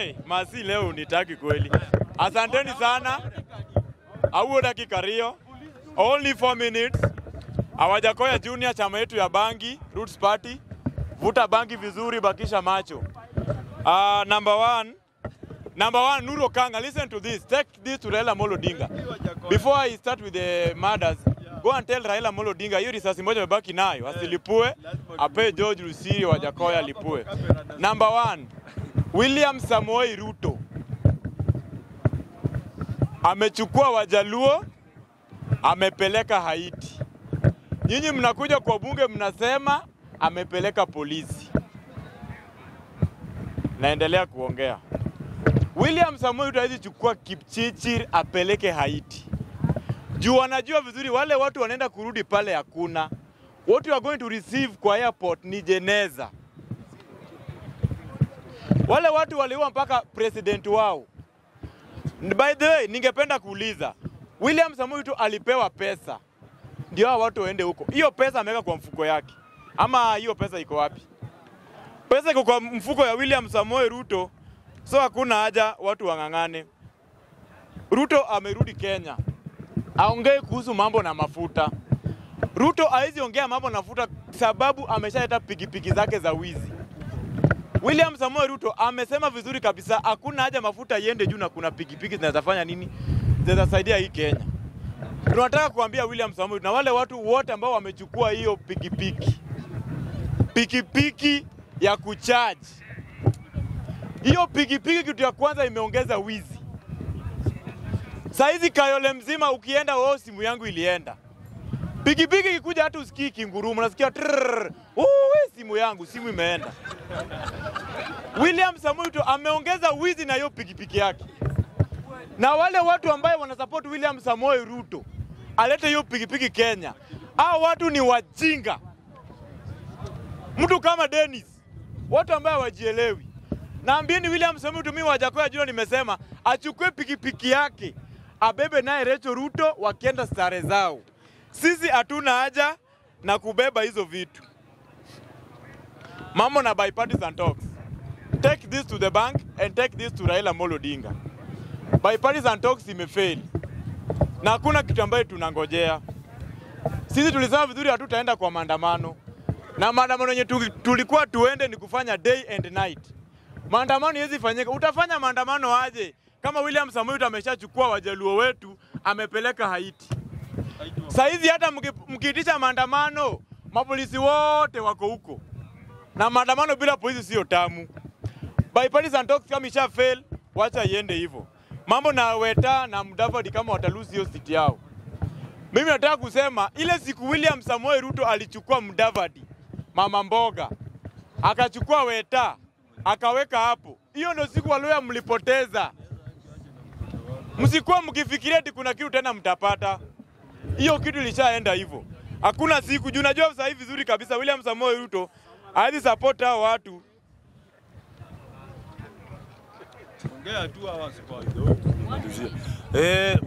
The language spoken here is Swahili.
Hey, masi leo unitaki kweli. Asanteni sana. Auo dakika rio. Only 4 minutes. Awajakoya Junior, chama yetu ya bangi, Roots Party. Vuta bangi vizuri, bakisha macho. Uh, number one, number one, Nuro Kanga, listen to this. Take this to Raila Molo Dinga. Before I start with the murders, go and tell Raila Molo Odinga hiyo risasi moja amebaki nayo asilipue, ape George Rusiri wa Jakoya alipue. Number one, William Samoei Ruto amechukua Wajaluo amepeleka Haiti. Nyinyi mnakuja kwa bunge mnasema amepeleka polisi. Naendelea kuongea. William Samoei Ruto hawezi chukua Kipchichir apeleke Haiti juu wanajua vizuri wale watu wanaenda kurudi pale, hakuna what you are going to receive kwa airport ni jeneza. Wale watu waliua mpaka president wao. By the way, ningependa kuuliza William Samoei Ruto alipewa pesa ndio hao watu waende huko. Hiyo pesa ameweka kwa mfuko yake ama hiyo pesa iko wapi? Pesa iko kwa mfuko ya William Samoei Ruto, so hakuna haja watu wang'ang'ane. Ruto amerudi Kenya, aongee kuhusu mambo na mafuta. Ruto hawezi ongea mambo na mafuta sababu ameshaleta pikipiki zake za wizi. William Samoei Ruto amesema vizuri kabisa, hakuna haja mafuta iende juu na kuna pikipiki zinawezafanya nini, zinawezasaidia hii Kenya. Tunataka kuambia William Samoei na wale watu wote ambao wamechukua hiyo pikipiki, pikipiki ya kuchaji hiyo pikipiki, kitu ya kwanza imeongeza wizi. Saizi Kayole mzima ukienda, wao simu yangu ilienda. Pikipiki ikikuja hata usikii kingurumu, unasikia simu yangu, simu imeenda. William Samoei ameongeza wizi na hiyo pikipiki yake, na wale watu ambaye wanasupport William Samoei Ruto alete hiyo pikipiki Kenya, hao watu ni wajinga. Mtu kama Dennis, watu ambaye wajielewi. Naambieni William Samoei Ruto, mimi Wajakoya Junior nimesema achukue pikipiki yake abebe naye Rachel Ruto wakienda stare zao. Sisi hatuna haja na kubeba hizo vitu. Mambo na bipartisan talks. Take this to the bank and take this to Raila Amolo Odinga. Bipartisan talks imefail na hakuna kitu ambayo tunangojea. Sisi tulisema vizuri, hatutaenda kwa maandamano, na maandamano yenye tulikuwa tuende ni kufanya day and night. Maandamano hizi fanyika. Utafanya maandamano aje kama William Samoei ameshachukua wajaluo wetu amepeleka Haiti? Saizi hata mki- mkiitisha maandamano, mapolisi wote wako huko, na maandamano bila polisi sio tamu. Bipartisan talks kama isha fail, wacha iende hivyo. Mambo na Weta na Mudavadi kama wataluzi hiyo siti yao. Mimi nataka kusema ile siku William Samoei Ruto alichukua Mudavadi, mama mboga, akachukua Weta akaweka hapo, hiyo ndio siku Waluya mlipoteza. Msikuwa mkifikiria eti kuna kitu tena mtapata, hiyo kitu ilishaenda hivyo. Hakuna siku juu, najua sasa hivi vizuri kabisa William Samoei Ruto hawezi support hao watu Ongea tu hawa kidogo. Eh,